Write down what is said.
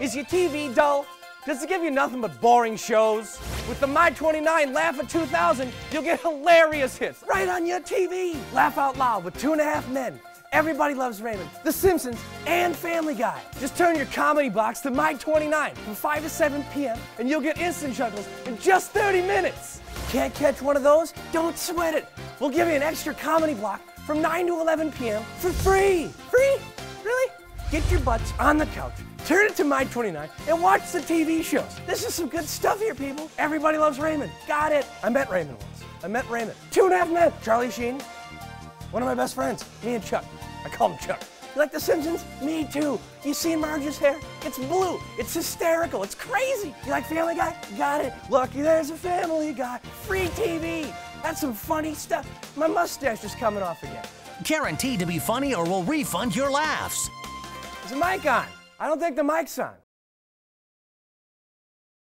Is your TV dull? Does it give you nothing but boring shows? With the My 29 Laugher 2000, you'll get hilarious hits right on your TV. Laugh out loud with Two and a Half Men. Everybody loves Raymond, The Simpsons, and Family Guy. Just turn your comedy box to My 29 from 5 to 7 p.m. and you'll get instant chuckles in just 30 minutes. Can't catch one of those? Don't sweat it. We'll give you an extra comedy block from 9 to 11 p.m. for free. Free? Get your butts on the couch, turn it to My 29, and watch the TV shows. This is some good stuff here, people. Everybody loves Raymond. Got it. I met Raymond once. I met Raymond. Two and a half men. Charlie Sheen, one of my best friends. Me and Chuck. I call him Chuck. You like The Simpsons? Me too. You see Marge's hair? It's blue. It's hysterical. It's crazy. You like Family Guy? Got it. Lucky there's a Family Guy. Free TV. That's some funny stuff. My mustache is coming off again. Guaranteed to be funny or we'll refund your laughs. Is the mic on? I don't think the mic's on.